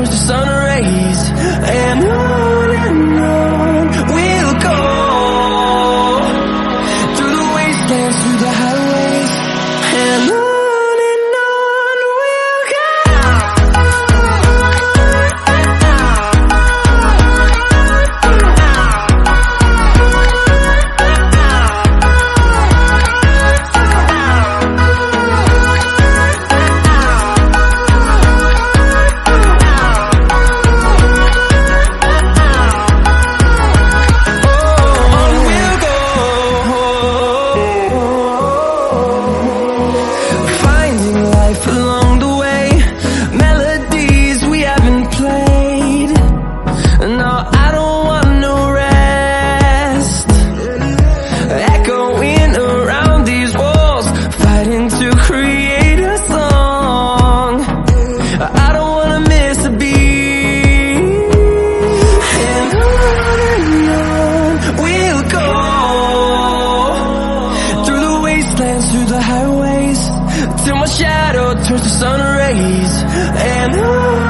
turns the sun and I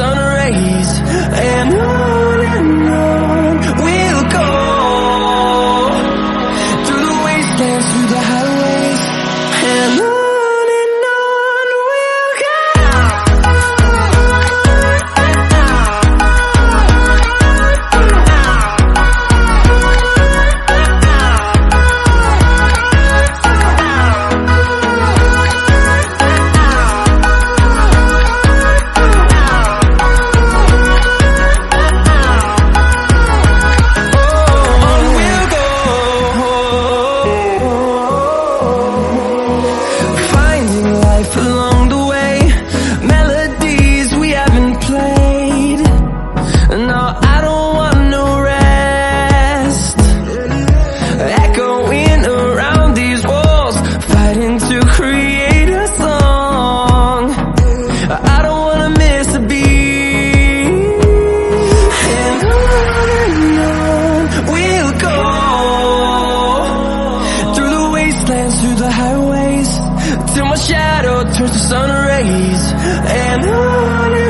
sun and on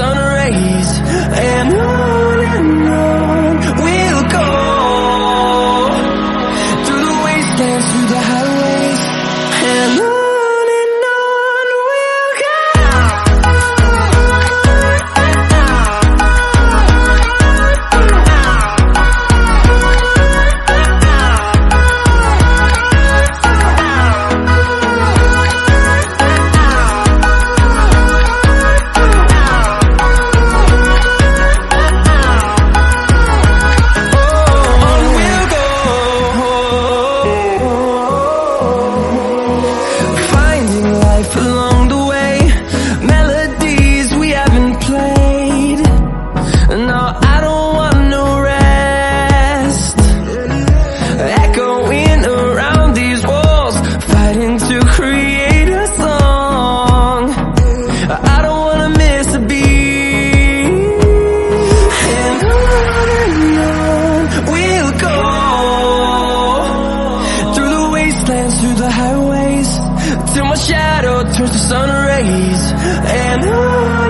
sun and I